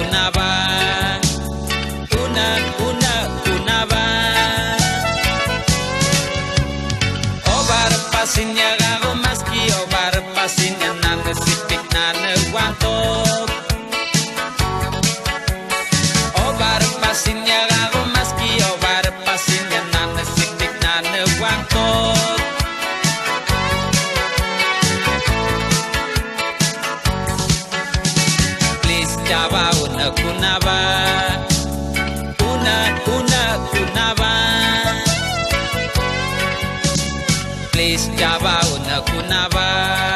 una va una kunaba, kuna, kuna, kunaba. Obar pasinya gago maski obar pasinya. dawa una kunava una una kunava please dawa una kunava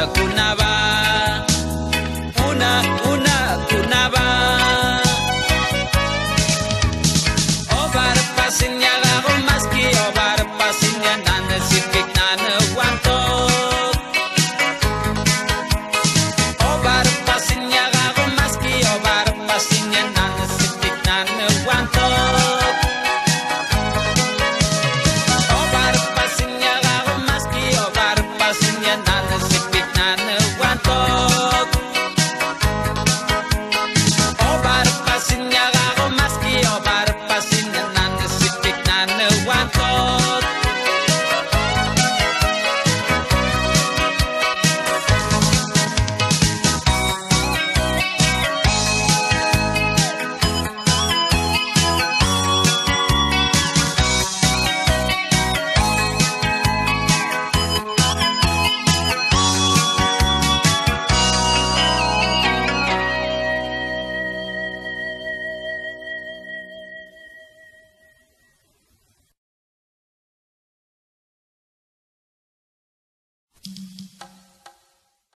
la. star